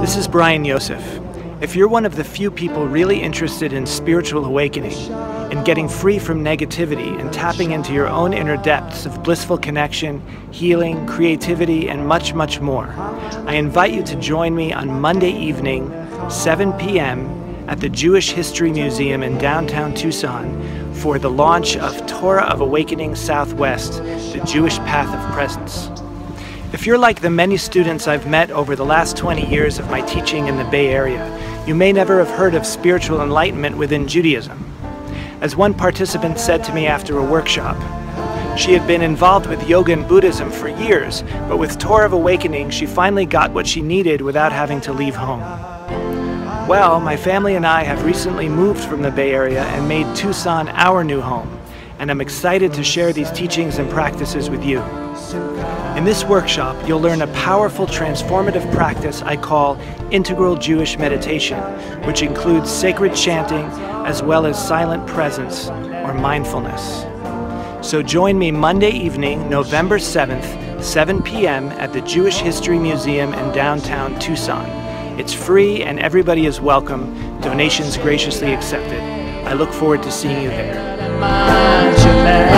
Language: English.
This is Brian Yosef. If you're one of the few people really interested in spiritual awakening, in getting free from negativity and tapping into your own inner depths of blissful connection, healing, creativity, and much, much more, I invite you to join me on Monday evening, 7 p.m., at the Jewish History Museum in downtown Tucson for the launch of Torah of Awakening Southwest, the Jewish Path of Presence. If you're like the many students I've met over the last 20 years of my teaching in the Bay Area, you may never have heard of spiritual enlightenment within Judaism. As one participant said to me after a workshop, she had been involved with yoga and Buddhism for years, but with Torah of Awakening, she finally got what she needed without having to leave home. Well, my family and I have recently moved from the Bay Area and made Tucson our new home, and I'm excited to share these teachings and practices with you. In this workshop, you'll learn a powerful transformative practice I call Integral Jewish Meditation, which includes sacred chanting as well as silent presence or mindfulness. So join me Monday evening, November 7th, 7 p.m. at the Jewish History Museum in downtown Tucson. It's free and everybody is welcome, donations graciously accepted. I look forward to seeing you there. Hey, hey, now.